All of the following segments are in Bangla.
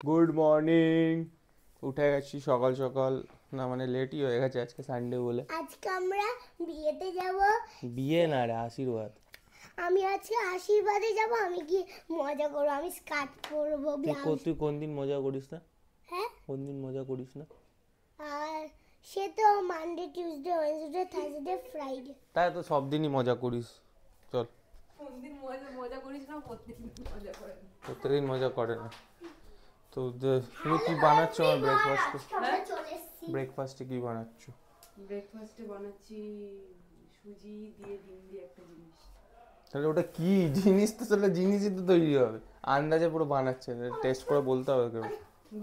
গুড মর্নিং উঠে গেছি সকাল সকাল। না মানে লেটই হয়ে গেছে আজকে সানডে বলে। আজকে আমরা বিয়েতে যাব। বিয়ে না রে আশীর্বাদ। আমি আজকে আশীর্বাদে যাব আমি কি মজা করব আমি স্কার্ট পরবো তুই ব্লাউজ তুই কোন দিন মজা করিস না? হ্যাঁ? কোন দিন মজা করিস না? আর সে তো Monday Tuesday Wednesday Thursday Friday তাই তো সব দিনই মজা করিস। চল। কোন দিন মজা মজা করিস না প্রত্যেকদিন মজা করে প্রত্যেকদিন মজা করে না। তো তুমি কি বানাচ্ছ আমার ব্রেকফাস্টে ব্রেকফাস্টে কি বানাচ্ছ? ব্রেকফাস্টে বানাচ্ছি সুজি দিয়ে ডিম দিয়ে একটা জিনিস। তাহলে ওটা কি জিনিস? তো তাহলে জিনিসই তো তৈরি হবে। আন্দাজে পুরো বানাচ্ছে টেস্ট করে বলতে হবে কেউ।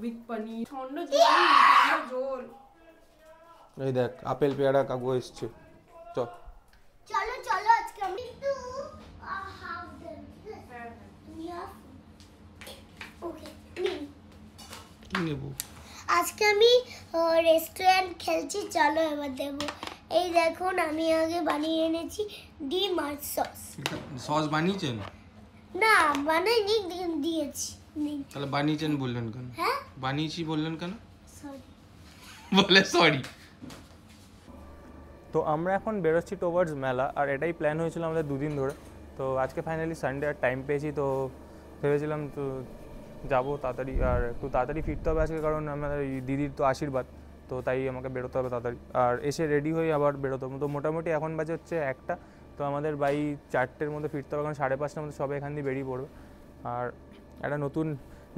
উইথ পানির ঠান্ডা জল। এই দেখ আপেল পেয়ারা কাকু এসছে। চলো চলো আজকে আমি একটু হাফ দেন তুমি হাফ ওকে কি নেব। আজকে আমি রেস্টুরেন্ট খেলছি চলো এবার দেবো। এই দেখুন আমি আগে বানিয়ে এনেছি ডিম আর সস সস বানিয়েছেন? না বানাইনি দিয়েছি। তাহলে বানিয়েছেন বললেন কেন? হ্যাঁ? বানিয়েছি বললেন কেন? সরি বলে সরি তো আমরা এখন বেরোচ্ছি টোভার্ডস মেলা আর এটাই প্ল্যান হয়েছিল আমাদের দুদিন ধরে। তো আজকে ফাইনালি সানডে আর টাইম পেয়েছি তো ভেবেছিলাম তো যাব তাড়াতাড়ি। আর একটু তাড়াতাড়ি ফিরতে হবে আজকে, কারণ আমাদের দিদির তো আশীর্বাদ, তো তাই আমাকে বেরোতে হবে তাড়াতাড়ি। আর এসে রেডি হয়ে আবার বেরোতে হবে। তো মোটামুটি এখন বাজে হচ্ছে একটা, তো আমাদের বাই চারটের মধ্যে ফিরতে হবে, কারণ সাড়ে পাঁচটার মধ্যে সবাই এখান দিয়ে বেরিয়ে পড়বে। আর একটা নতুন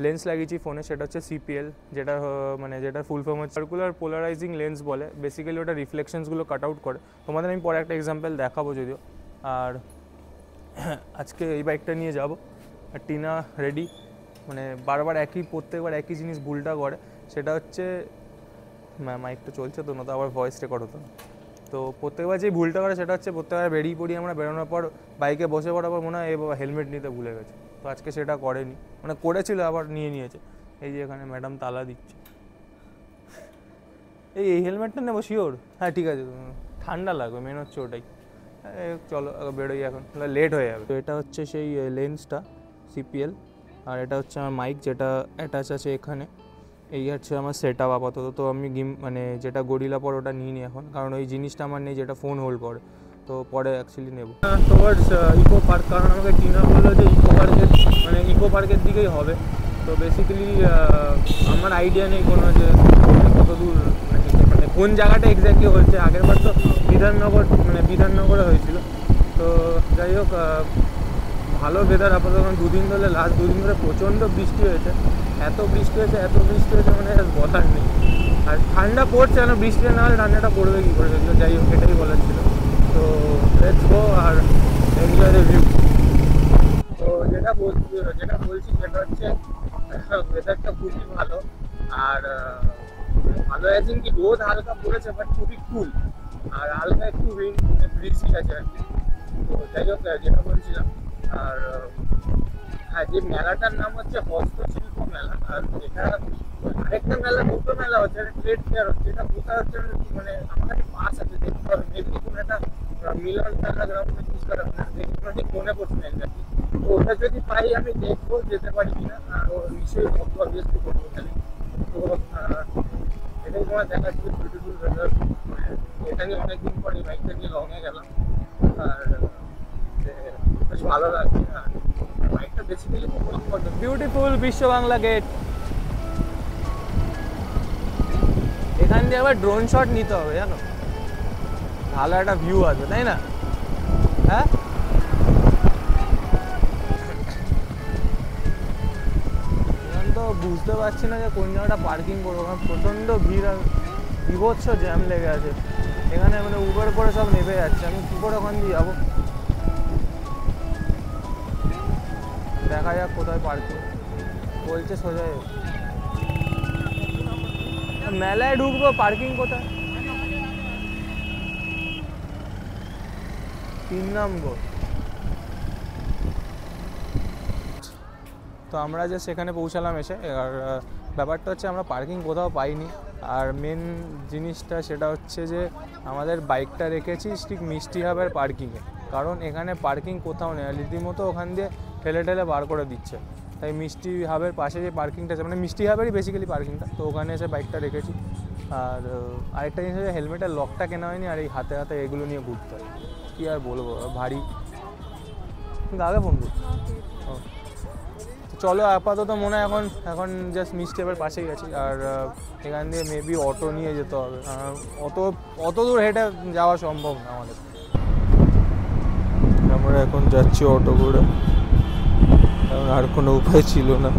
লেন্স লাগিয়েছি ফোনে সেটা হচ্ছে সিপিএল যেটা মানে যেটা ফুল ফর্ম হচ্ছে। সার্কুলার পোলারাইজিং লেন্স বলে। বেসিক্যালি ওটা রিফ্লেকশনসগুলো কাট আউট করে। তোমাদের আমি পরে একটা এক্সাম্পল দেখাবো যদিও। আর আজকে এই বাইকটা নিয়ে যাব। আর টিনা রেডি মানে বারবার একই, প্রত্যেকবার একই জিনিস ভুলটা করে, সেটা হচ্ছে মাইকটা চলছে তো না তো আবার ভয়েস রেকর্ড হতো না। তো প্রত্যেকবার যে ভুলটা করে, সেটা হচ্ছে প্রত্যেকবার বেরিয়ে পড়ি আমরা বেরোনোর পর, বাইকে বসে পড়ার পর মনে হয় হেলমেট নিতে ভুলে গেছে। তো আজকে সেটা করেনি। মানে করেছিল, আবার নিয়ে নিয়েছে। এই যে এখানে ম্যাডাম তালা দিচ্ছে। এই এই হেলমেটটা নেব শিওর হ্যাঁ ঠিক আছে। ঠান্ডা লাগবে মেন হচ্ছে ওটাই। চলো বেরোই এখন। লেট হয়ে যাবে। তো এটা হচ্ছে সেই লেন্সটা সিপিএল আর এটা হচ্ছে আমার মাইক যেটা অ্যাটাচ আছে এখানে। এই হচ্ছে আমার সেট আপ আপাতত। তো আমি গিম মানে যেটা গরিলা পর ওটা নিই নি এখন, কারণ ওই জিনিসটা আমার নেই যেটা ফোন হোল্ড করে তো পরে অ্যাকচুয়ালি নেব। টুয়ার্ডস ইকো পার্ক কারণ আমাকে টিনা বলল যে ইকো পার্কের মানে ইকো পার্কের দিকেই হবে। তো বেসিক্যালি আমার আইডিয়া নেই কোনো যে কত দূর মানে মানে কোন জায়গাটা এক্স্যাক্টলি হচ্ছে আগের বার তো বিধাননগর মানে বিধাননগরে হয়েছিল। তো যাই হোক ভালো ওয়েদার আপাতত এখন দুদিন ধরে লাস্ট দুদিন ধরে প্রচণ্ড বৃষ্টি হয়েছে। এত বৃষ্টি হয়েছে, এত বৃষ্টি হয়েছে মানে বলার নেই। আর ঠান্ডা পড়ছে না বৃষ্টি না হলে ঠান্ডাটা পড়বে কী করে? তো যাই হোক, এটাই বলার ছিল। তো লেটস গো আর এনজয় দ্য ভিউ তো যেটা বলছি যেটা বলছি সেটা হচ্ছে ওয়েদারটা খুবই ভালো। আর ভালো আছে কি রোদ হালকা পড়েছে বাট খুবই কুল আর হালকা একটু উইন্ড ব্রিজি আছে আর কি। তো যাই হোক যেটা বলছিলাম আর আহ, হ্যাঁ যে মেলাটার নাম হচ্ছে হস্তশিল্প মেলা আর এটা আরেকটা মেলা দুটো মেলা হচ্ছে একটা ট্রেড ফেয়ার হচ্ছে এটা কোথায় হচ্ছে মানে আমার কাছে পাস আছে দেখতে হবে মেবি কোনো একটা আহ, মিলন মেলা গ্রাউন্ডে চুজ করা হবে দেখতে হবে ঠিক মনে পড়ছে না exactly। তো ওটা যদি পাই আমি দেখব যেতে পারি কিনা আর ও নিশ্চয়ই অবভিয়াসলি করব তাহলে তো আহ, এটাই তোমার দেখাচ্ছি বিউটিফুল ওয়েদার এটা নিয়ে অনেকদিন পরে বাইকটা নিয়ে লংয়ে গেলাম। আর আহ, বেশ ভালো লাগছে বিউটিফুল বিশ্ব বাংলা গেট এখান দিয়ে আবার ড্রোন শট নিতে হবে, জানো? ভালো একটা ভিউ আসবে তাই না? হ্যাঁ? তো বুঝতে পারছি না যে কোন জায়গাটা পার্কিং করব, কারণ প্রচণ্ড ভিড় আর বিভৎস জ্যাম লেগে আছে। এখানে মানে উবার করে সব নেমে যাচ্ছে। আমি কী করে ওখান দিয়ে যাব? দেখা যাক কোথায় পার্কিং বলছে সোজা মেলায় ঢুকবো পার্কিং কোথায়? তিন নম্বর। তো আমরা যে সেখানে পৌঁছালাম এসে। আর ব্যাপারটা হচ্ছে আমরা পার্কিং কোথাও পাইনি। আর মেন জিনিসটা সেটা হচ্ছে যে, আমাদের বাইকটা রেখেছি ঠিক মিষ্টি হাবের পার্কিংয়ে কারণ এখানে পার্কিং কোথাও নেই। রীতিমতো ওখান দিয়ে ঠেলে ঠেলে বার করে দিচ্ছে। তাই মিষ্টি হাবের পাশে যে পার্কিংটা আছে মানে মিষ্টি হাবেরই বেসিক্যালি পার্কিংটা তো ওখানে এসে বাইকটা রেখেছি। আর আরেকটা জিনিস হচ্ছে হেলমেটের লকটা কেনা হয়নি, আর এই হাতে হাতে এগুলো নিয়ে ঘুরতে হয়। কী আর বলব, ভারী। আগে ফোন চলো, আপাতত মনে হয় এখন এখন জাস্ট মিষ্টি হাবের পাশেই আছি। আর এখান দিয়ে মেবি অটো নিয়ে যেতে হবে। অত অত দূর হেঁটে যাওয়া সম্ভব না আমাদের। আমরা এখন যাচ্ছি অটো করে। কারণ আর কোনো উপায় ছিল না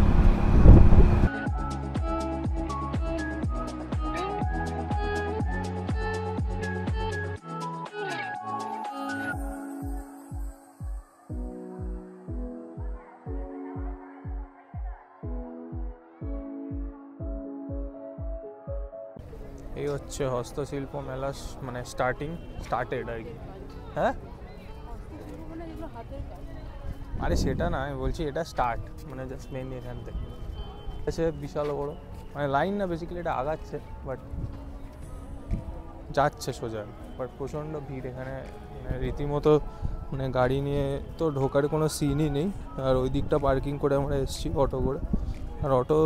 এই হচ্ছে হস্তশিল্প মেলা স- মানে স্টার্টিং স্টার্টেড আর কি হ্যাঁ আরে সেটা না, আমি বলছি এটা স্টার্ট মানে জাস্ট মেন এখান থেকে। আছে বিশাল বড়। মানে লাইন না বেসিক্যালি এটা আগাচ্ছে বাট যাচ্ছে সোজা। বাট প্রচণ্ড ভিড় এখানে। মানে রীতিমতো মানে গাড়ি নিয়ে তো ঢোকার কোনো সিনই নেই। আর ওই দিকটা পার্কিং করে আমরা এসেছি অটো করে। আর অটো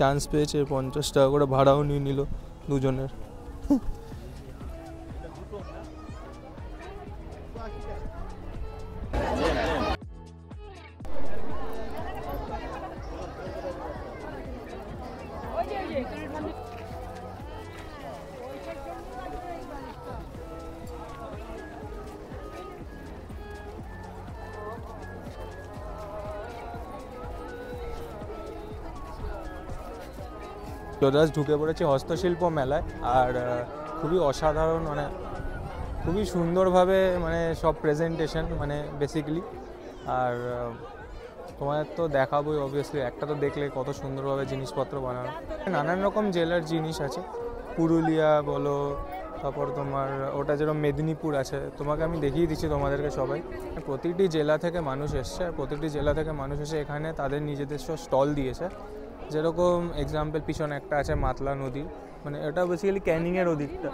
চান্স পেয়েছে, পঞ্চাশ টাকা করে ভাড়াও নিয়ে নিল দুজনের। জাস্ট ঢুকে পড়েছি হস্তশিল্প মেলায় আর খুবই অসাধারণ মানে খুবই সুন্দরভাবে মানে সব প্রেজেন্টেশন মানে বেসিক্যালি আর তোমাদের তো দেখাবোই অবভিয়াসলি একটা তো দেখলে কত সুন্দরভাবে জিনিসপত্র বানানো। নানান রকম জেলার জিনিস আছে। পুরুলিয়া বলো, তারপর তোমার, ওটা যেরকম মেদিনীপুর আছে। তোমাকে আমি দেখিয়ে দিচ্ছি তোমাদেরকে সবাই। প্রতিটি জেলা থেকে মানুষ এসছে প্রতিটি জেলা থেকে মানুষ এসে এখানে তাদের নিজেদের স্টল দিয়েছে। যেরকম এক্সাম্পল পিছনে একটা আছে মাতলা নদীর মানে এটা বেসিক্যালি ক্যানিংয়ের ওদিকটা।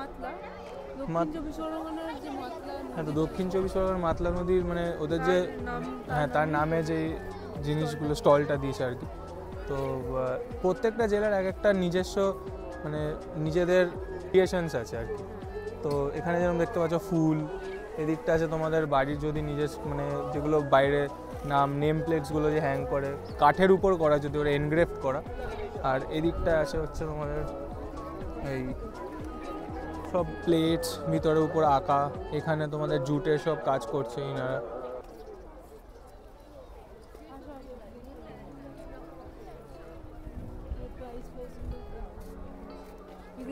হ্যাঁ তো দক্ষিণ চব্বিশ পরগনার মাতলা নদীর মানে ওদের যে হ্যাঁ তার নামে যে জিনিসগুলো স্টলটা দিয়েছে আর কি। তো প্রত্যেকটা জেলার এক একটা নিজস্ব মানে নিজেদের ক্রিয়েশনস আছে আর কি। তো এখানে যেরকম দেখতে পাচ্ছ ফুল এদিকটা আছে তোমাদের বাড়ির যদি নিজের মানে যেগুলো বাইরে নাম নেম প্লেটসগুলো যে হ্যাং করে, কাঠের উপর করা, যদি ওরা এনগ্রেফট করা। আর এদিকটা আছে হচ্ছে তোমাদের এই সব প্লেটস ভিতরের উপর আঁকা। এখানে তোমাদের জুটের সব কাজ করছে ইনারা।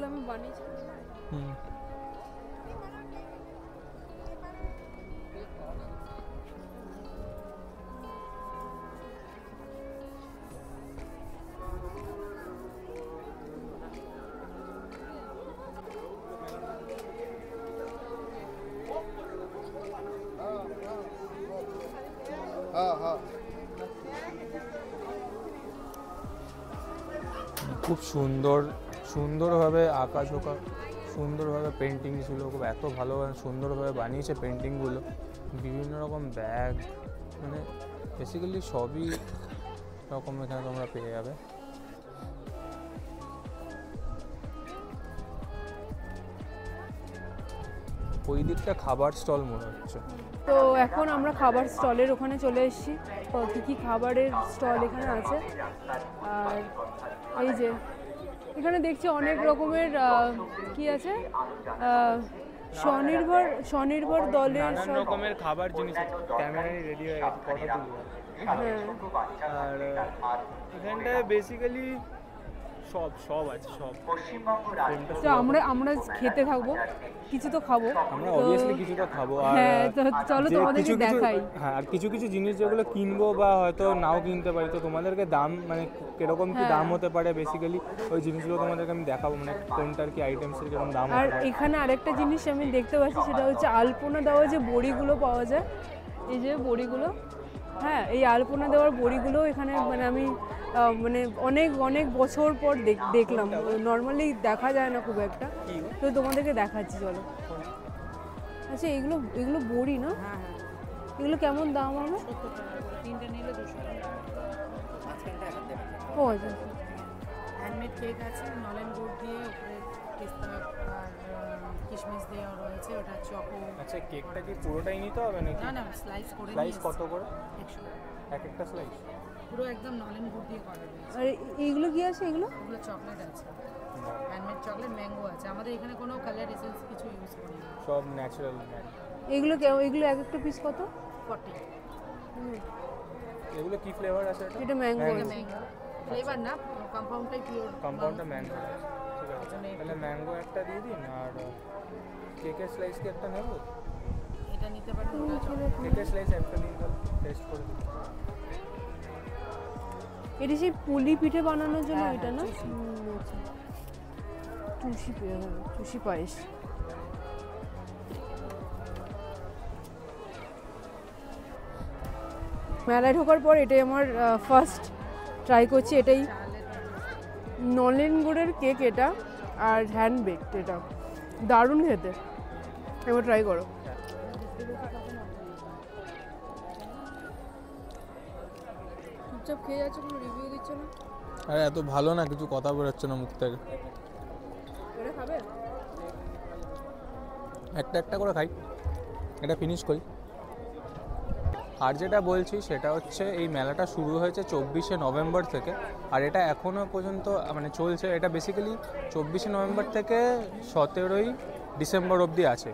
আমি বানিয়েছি। সুন্দরভাবে আঁকা ঝোঁকা সুন্দরভাবে পেন্টিং ছিল, খুব এত ভালোভাবে সুন্দরভাবে বানিয়েছে পেন্টিংগুলো বিভিন্ন রকম ব্যাগ মানে বেসিক্যালি সবই রকম এখানে তোমরা পেয়ে যাবে। ওই দিকটা খাবার স্টল মনে হচ্ছে। তো এখন আমরা খাবার স্টলের ওখানে চলে এসেছি। কী কী খাবারের স্টল এখানে আছে? আর এই যে এখানে দেখছি অনেক রকমের কি আছে? স্বনির্ভর স্বনির্ভর দলের সব রকমের খাবার জিনিস ক্যামেরায় রেডি হয়ে গেছে ফটো তুলবো। হ্যাঁ। আর এখানটায় বেসিক্যালি সব সব আছে সব। তো আমরা আমরা খেতে থাকব কিছু তো খাব। আমরা তো- অবভিয়াসলি কিছুটা খাব আর হ্যাঁ চলো তোমাদেরকে কিছু কিছু দেখাই। হ্যাঁ আর কিছু কিছু জিনিস যেগুলো কিনবো বা হয়তো নাও কিনতে পারি তো তোমাদেরকে দাম মানে কীরকম কি হ্যাঁ। দাম হতে পারে বেসিক্যালি ওই জিনিসগুলো তোমাদেরকে আমি দেখাবো মানে কোনটার কি আইটেমসের কীরকম দাম আর এখানে আরেকটা জিনিস আমি দেখতে পাচ্ছি সেটা হচ্ছে আলপনা দেওয়া যে বড়িগুলো পাওয়া যায় এই যে বড়িগুলো হ্যাঁ এই আলপনা দেওয়ার বড়িগুলো এখানে মানে আমি মানে অনেক অনেক বছর পর দেখ- দেখলাম। নর্মালি দেখা যায় না খুব একটা। তো তোমাদেরকে দেখাচ্ছি চলো। আচ্ছা এগুলো এগুলো বড়ি না? এগুলো কেমন দাম হবে? ও আচ্ছা হ্যান্ডমেড কেক আছে নলেন গুড় দিয়ে উপরে পেস্তা আর কিশমিশ দেওয়া রয়েছে ওটা চকো। আচ্ছা কেকটা কি পুরোটাই নিতে হবে নাকি? না না স্লাইস করে স্লাইস কত করে? একশো এক একটা স্লাইস পুরো একদম নলেন গুড় দিয়ে করা রয়েছে। আর এইগুলো কি আছে এগুলো? ওগুলো চকলেট আছে। হ্যান্ডমেড চকলেট ম্যাঙ্গো আছে। আমাদের এখানে কোনো কালার এসেন্স কিছু ইউজ করি না সব ন্যাচারাল এগুলো কে- এগুলো এক একটা পিস কত? ফর্টি এগুলো কি ফ্লেভার আছে এটা? এটা ম্যাঙ্গো আছে ম্যাঙ্গো ফ্লেভার না কম্পাউন্ডটাই পিওর কম্পাউন্ডটা ম্যাঙ্গো ঠিক আছে। তাহলে ম্যাঙ্গো একটা দিয়ে দিন আর কেকের স্লাইস কি একটা নেব? এটা নিতে পারেন। কেকের স্লাইস একটা দিন তাহলে টেস্ট করে দিন এটা সেই পুলি পিঠে বানানোর জন্য হ্যাঁ, এটা না? হ্যাঁ, চুষি। হুম, আচ্ছা। চুষি হ্যাঁ, চুষি পায়েস। মেলায় ঢোকার পর এটাই আমার ফার্স্ট ট্রাই করছি। এটাই নলেন গুড়ের কেক এটা আর হ্যান্ড বেকড এটা। দারুণ খেতে। এবার ট্রাই করো। চুপচাপ খেয়ে যাচ্ছে কোনো রিভিউ দিচ্ছে না। আরে এত ভালো না কিছু কথা বেরোচ্ছে না মুখ থেকে। এটা খাবে? একটা একটা করে খাই। এটা ফিনিশ করি। আর যেটা বলছি সেটা হচ্ছে এই মেলাটা শুরু হয়েছে চব্বিশে নভেম্বর থেকে। আর এটা এখনও পর্যন্ত মানে চলছে এটা বেসিক্যালি চব্বিশে নভেম্বর থেকে সতেরোই ডিসেম্বর অবধি আছে।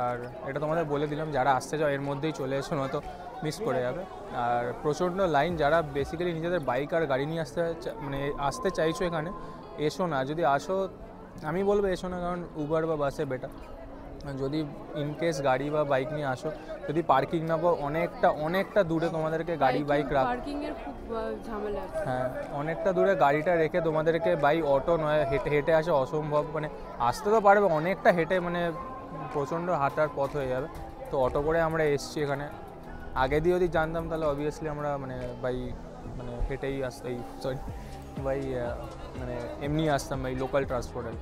আর এটা তোমাদের বলে দিলাম যারা আসতে চাও এর মধ্যেই চলে এসো নয়তো মিস করে যাবে। আর প্রচণ্ড লাইন যারা বেসিক্যালি নিজেদের বাইক আর গাড়ি নিয়ে আসতে মানে আসতে চাইছো এখানে এসো না। যদি আসো আমি বলব এসো না কারণ উবার বা বাসে বেটার যদি ইনকেস গাড়ি বা বাইক নিয়ে আসো যদি পার্কিং না পাও অনেকটা অনেকটা দূরে তোমাদেরকে গাড়ি বাইক রাখ পার্কিং খুব ঝামেলা হ্যাঁ অনেকটা দূরে গাড়িটা রেখে তোমাদেরকে বাই অটো নয় হেঁটে হেঁটে আসা অসম্ভব। মানে আসতে তো পারবে অনেকটা হেঁটে মানে প্রচণ্ড হাঁটার পথ হয়ে যাবে। তো অটো করে আমরা এসছি এখানে। আগে দিয়ে যদি জানতাম তাহলে অবভিয়াসলি আমরা মানে বাই মানে হেঁটেই আসতাম সরি বাই মানে এমনি আসতাম বাই লোকাল ট্রান্সপোর্টে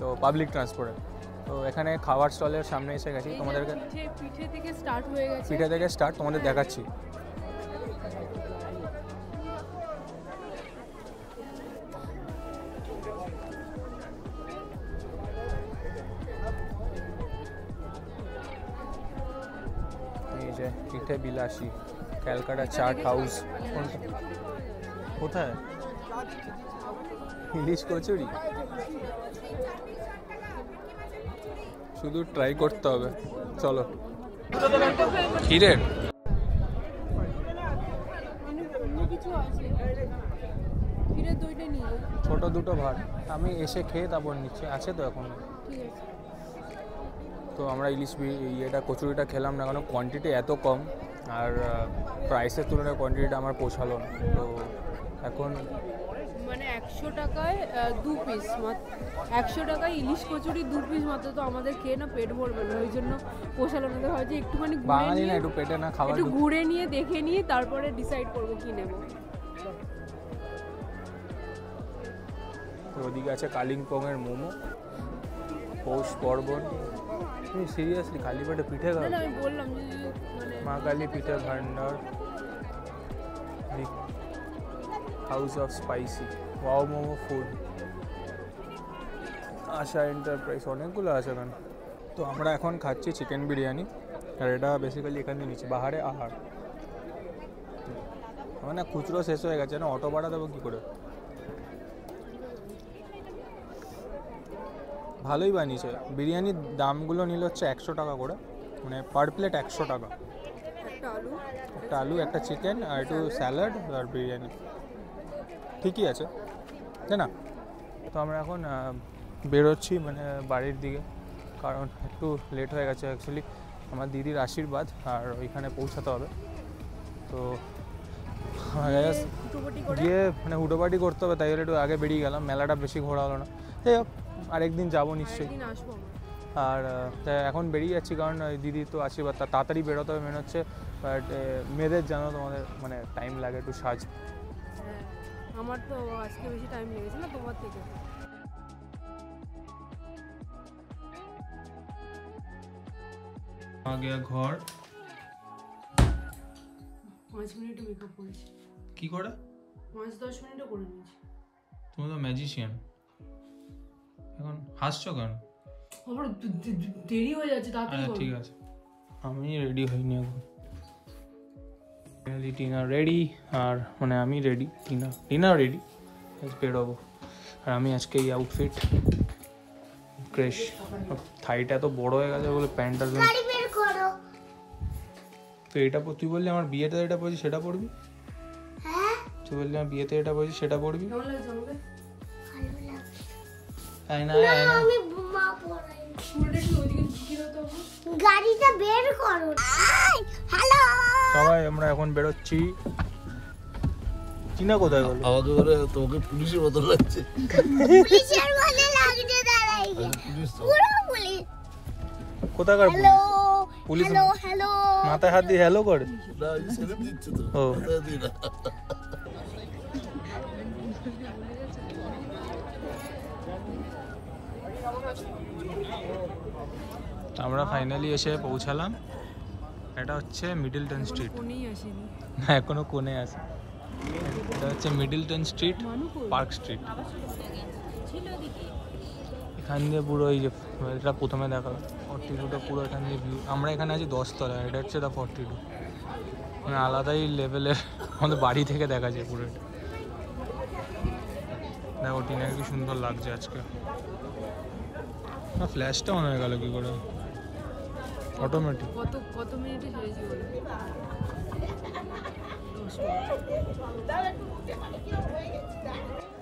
তো পাবলিক ট্রান্সপোর্টে তো এখানে খাওয়ার স্টলের সামনে এসে গেছি তোমাদেরকে পিঠে পিঠে থেকে স্টার্ট হয়ে গেছে। পিঠে থেকে স্টার্ট তোমাদের দেখাচ্ছি। পিঠে বিলাসী। Calcutta Chaat House. কোথায়? ইলিশ কচুরি? শুধু ট্রাই করতে হবে। চলো। কি রেট ছোট দুটো ভাত। আমি এসে খেয়ে তারপর নিচ্ছি। আছে তো এখন? ঠিক আছে। তো আমরা ইলিশ ইয়েটা কচুরিটা খেলাম না কারণ কোয়ান্টিটি এত কম আর প্রাইসের তুলনায় কোয়ান্টিটিটা আমার পোষালো না। তো এখন মানে একশো টাকায় দু পিস একশো টাকায় ইলিশ কচুরি দু পিস মাত্র তো আমাদের খেয়ে না পেট ভরবে না। ওই জন্য পোষালো না। তো ভাবছি একটুখানি বাঙালি না একটু পেটে না খাবার একটু ঘুরে নিয়ে দেখে নিয়ে তারপরে ডিসাইড করব কি নেব। তো ওদিকে আছে কালিম্পংয়ের মোমো পৌষ পার্বণ। সিরিয়াসলি খালি পেটে পিঠে খাও? আমি বললাম মানে Maa Kali Pithe Bhandar House of Spicy Wow Momo food Asha Enterprise অনেকগুলো আছে এখানে। তো আমরা এখন খাচ্ছি চিকেন বিরিয়ানি আর এটা বেসিক্যালি এখানে নিচ্ছি বাহারে আহার। আমার না খুচরো শেষ হয়ে গেছে না অটো ভাড়া দেবো কী করে? ভালোই বানিয়েছে। বিরিয়ানির দামগুলো নিল হচ্ছে একশো টাকা করে মানে পার প্লেট একশো টাকা। একটা আলু। একটা আলু একটা চিকেন আর একটু স্যালাড আর বিরিয়ানি। ঠিকই আছে তাই না? তো আমরা এখন বেরোচ্ছি মানে বাড়ির দিকে কারণ একটু লেট হয়ে গেছে অ্যাকচুয়ালি আমার দিদির আশীর্বাদ আর ওইখানে পৌঁছাতে হবে। তো গিয়ে মানে হুটোপাটি করতে হবে তাই জন্য একটু আগে বেরিয়ে গেলাম মেলাটা বেশি ঘোরা হলো না। যাই হোক আরেকদিন যাবো নিশ্চয়ই একদিন আসবো আমরা। আর আহ, তাই এখন বেরিয়ে যাচ্ছি কারণ ওই দিদি তো আশীর্বাদ তা তাড়াতাড়ি বেরোতে হবে মেন হচ্ছে বাট মেয়েদের জানো তোমাদের মানে টাইম লাগে একটু সাজ হ্যাঁ আমার তো আজকে বেশি টাইম লেগেছে না তোমার থেকে आ गया ঘর পাঁচ মিনিটে মেকআপ করেছি কি করে পাঁচ দশ মিনিটও করে নিয়েছি তুমি তো ম্যাজিশিয়ান এখন হাসছো কেন? আমার দেরি হয়ে যাচ্ছে তাড়াতাড়ি আচ্ছা ঠিক আছে। আমি রেডি হইনি এখন। ফাইনালি টিনা রেডি আর মানে আমি রেডি টিনা টিনা রেডি বেরোবো। আর আমি আজকে এই আউটফিট ক্রেশ থাইটা এত বড় হয়ে গেছে বলে প্যান্টটা তো এটা তুই বললি আমার বিয়েতে এটা পড়েছি সেটা পড়বি হ্যাঁ? তুই বললি আমার বিয়েতে এটা পড়েছি সেটা পড়বি তাই না? না তাই না? আমি মা পড়াই চুলটা একটু ঢুকিয়ে দাও তো গাড়িটা বের করো। হ্যালো সবাই আমরা এখন বেরোচ্ছি। টিনা কোথায় গেল আমাকে বলে তোমাকে পুলিশের মতো লাগছে। পুলিশের মধ্যে লাগছে দাঁড়াই। পুলিশ পুরো পুলিশ। কোথাকার হ্যালো পুলিশ? হ্যালো হ্যালো মাথায় হাত দিয়ে হ্যালো করে? না দিচ্ছে তো। ও। কোথায় দিই না আমরা ফাইনালি এসে পৌঁছালাম। এটা হচ্ছে মিডলটন স্ট্রিট না এখনও কোণে আছে এটা হচ্ছে মিডলটন স্ট্রিট পার্ক স্ট্রিট এখান দিয়ে পুরো এই যে এটা প্রথমে দেখালাম ফর্টি টুটা পুরো এখান দিয়ে ভিউ আমরা এখানে আছি দশতলা এটা হচ্ছে দা ফর্টি টু মানে আলাদাই লেভেলের আমাদের বাড়ি থেকে দেখা যায় পুরো এটা। দেখো টিনাকে কি সুন্দর লাগছে আজকে। না ফ্ল্যাশটা অন হয়ে গেল কি করে। অটোমেটিক কত কত মিনিটে সেরেছি বলে?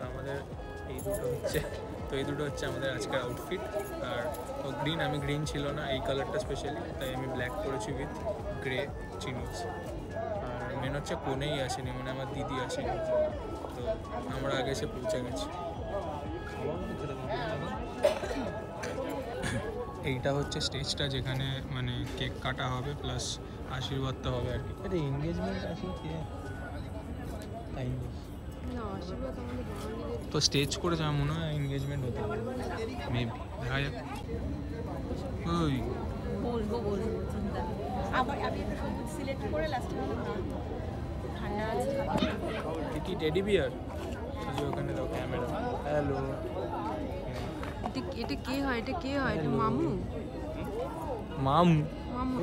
আমাদের এই দুটো হচ্ছে তো এই দুটো হচ্ছে আমাদের আজকের আউটফিট আর ও গ্রিন আমি গ্রিন ছিল না এই কালারটা স্পেশালি তাই আমি ব্ল্যাক করেছি উইথ গ্রে চিনিস আর মেন হচ্ছে কোনেই আসেনি মানে আমার দিদি আসেনি। তো আমরা আগে এসে পৌঁছে গেছি। এইটা হচ্ছে স্টেজটা যেখানে মানে কেক কাটা হবে প্লাস আশীর্বাদটা হবে আর কি। এটা এঙ্গেজমেন্ট আছে কি? তাই তো স্টেজ করেছে আমার মনে হয় এনগেজমেন্ট হতে পারে। মেবি দেখা যাক। ওই। বলব বলব চিন্তা আবার আমি একটু সিলেক্ট করে লাস্টে ঠান্ডা আছে কি টেডি বিয়ার ওখানে দাও ক্যামেরা হ্যালো এটা কে হয় এটা কে হয়? এটা মামু? মাম। মামু।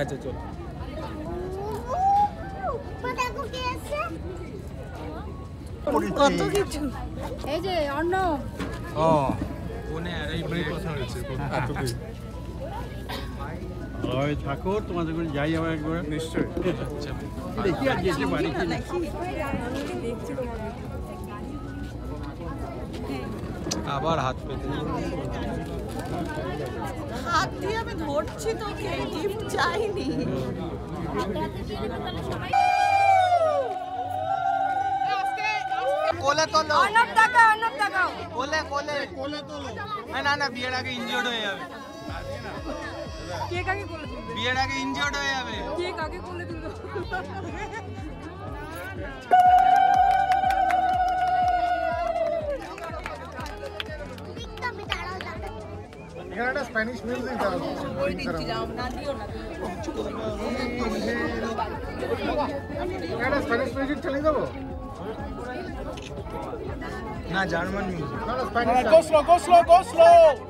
আচ্ছা চল। মা দেখো কে আছে কত কিছু? এই যে অন্য ও। কোনে আর এই ব্রেক কথা হয়েছে হয় থাকো তোমাদের করে যাই আবার একবার? নিশ্চয়ই। আচ্ছা দেখি আর যেতে পারি আবার হাত পেতে। হাত দিয়ে আমি ধরছি তোকে গিফট চাইনি। কোলে তোলো। অর্ণব টাকা অর্ণব টাকা কোলে কোলে কোলে তোলো। না না বিয়ের আগে ইনজিওর্ড হয়ে যাবে। কে কাকে কোলে তুলবে? বিয়ের আগে ইনজিওর্ড হয়ে যাবে। কে কাকে কোলে তুলবে? আমি দাঁড়াও দাঁড়াও এখানে একটা স্প্যানিশ মিউজিক দাও ওই দিচ্ছি যাও না দিও না এখানে একটা স্প্যানিশ মিউজিক চালিয়ে দেবো? না জার্মান মিউজিক না না স্প্যানিশ মানু মানু ইয়ে এই সরব ফটো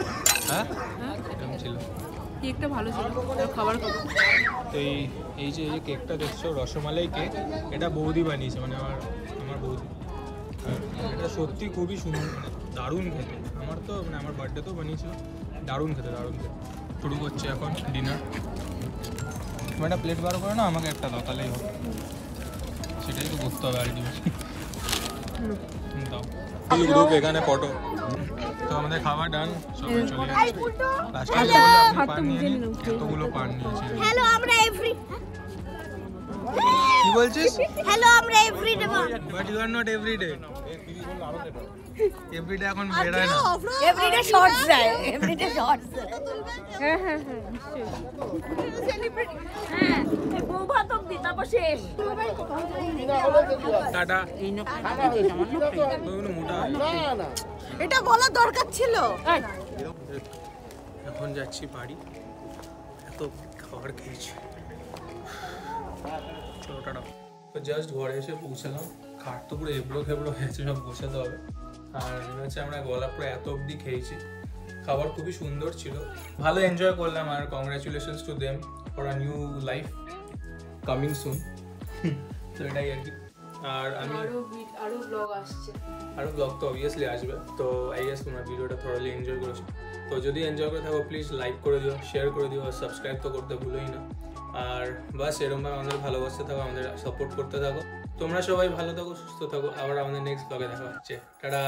কেকটা ভালো ছিল খাবার খাব। তো এই এই যে এই যে কেকটা দেখছ রসমালাই কেক এটা বৌদি বানিয়েছে মানে আমার আমার বৌদি। এটা সত্যি খুবই সুন্দর মানে দারুণ খেতে। আমার তো মানে আমার বার্থডেতেও বানিয়েছিল দারুণ খেতে দারুণ খেতে। শুরু করছে এখন ডিনার তুমি একটা প্লেট বার করে না আমাকে একটা দাও তাহলেই হবে। সেটাই তো করতে হবে আলটিমেটলি দাও গ্রুপ এখানে ফটো তো আমাদের খাবার ডান সবাই চলে পান নিয়ে। এতগুলো পান নিয়েছে হ্যালো আমরা এভরি কি বলছিস? হ্যালো আমরা everyday but you are not everyday everyday এখন বেরোয় না। এভরিডে শর্টস দেয় এভরিডে শর্টস দেয়। হ্যাঁ হ্যাঁ হ্যাঁ হ্যাঁ বৌভাত অব্দি তারপর শেষ। টাটা। এই মোটা। হয়। এটা বলার দরকার ছিল। এখন যাচ্ছি বাড়ি। এত খাবার খেয়েছি। চলো টাটা। তো জাস্ট ঘরে এসে পৌঁছালাম। খাট তো পুরো এবড়ো খেবড়ো হয়েছে সব গোছাতে হবে। আর হচ্ছে আমরা গলা পুরো এত অবধি খেয়েছি। খাবার খুবই সুন্দর ছিল। ভালো এনজয় করলাম আর congratulations to them for a new life coming soon তো এটাই আর কি। আর আমি আরও আরও ব্লগ আসছে। আরও ব্লগ তো অবভিয়াসলি আসবে। তো আই গেস তোমরা ভিডিওটা থরলি এনজয় করেছ। তো যদি এনজয় করে থাকো প্লিজ লাইক করে দিও শেয়ার করে দিও আর সাবস্ক্রাইব তো করতে ভুলোই না। আর বাস এরকমভাবে আমাদের ভালোবাসতে থাকো আমাদের সাপোর্ট করতে থাকো। তোমরা সবাই ভালো থাকো সুস্থ থাকো। আবার আমাদের নেক্সট ব্লগে দেখা হচ্ছে। টাটা!